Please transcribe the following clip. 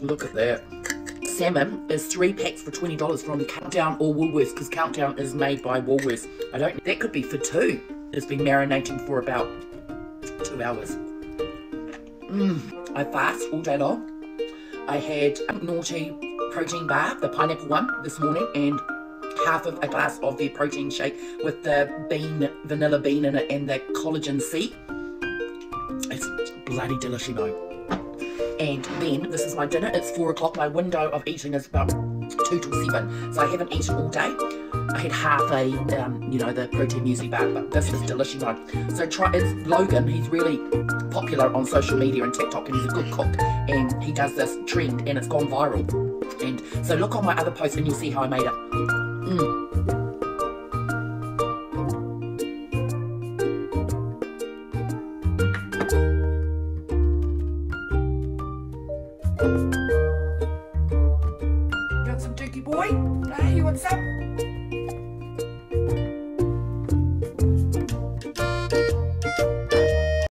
Look at that. Salmon is three packs for twenty dollars from Countdown or Woolworths because Countdown is made by Woolworths. I don't. That could be for two. It's been marinating for about two hours. Mmm. I fast all day long. I had a naughty protein bar, the pineapple one, this morning, and half of a glass of their protein shake with the bean, vanilla bean in it and the collagen C. It's bloody delicious. And then this is my dinner. It's four o'clock. My window of eating is about two till seven. So I haven't eaten all day. I had half a, um, you know, the protein muesli bar, but this is delicious. So try, it's Logan. He's really popular on social media and TikTok, and he's a good cook. And he does this trend, and it's gone viral. And so look on my other post, and you'll see how I made it. Mm. Got some Dookie boy? Hey, what's up?